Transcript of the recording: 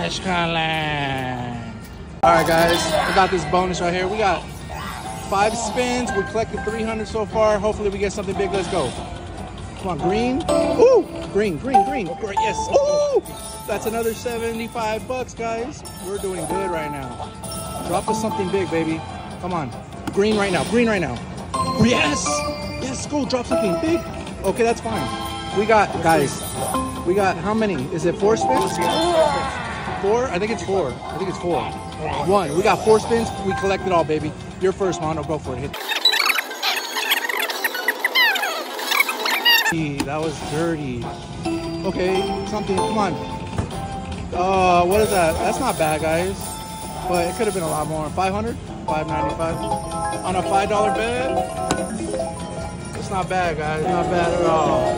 Land. All right, guys, we got this bonus right here. We got five spins. We collected 300 so far. Hopefully, we get something big. Let's go. Come on, green. Ooh, green, green, green. Yes. Ooh, that's another 75 bucks, guys. We're doing good right now. Drop us something big, baby. Come on. Green right now. Green right now. Yes. Yes, go. Drop something big. Okay, that's fine. We got, guys, we got how many? Is it four spins? Four? I think it's four. I think it's four. One. We got four spins. We collect it all, baby. You're first, Mono. Go for it. Hit. That was dirty. Okay, something. Come on. Uh, what is that? That's not bad, guys. But it could have been a lot more. 500? 595 on a $5 bet? It's not bad, guys. Not bad at all.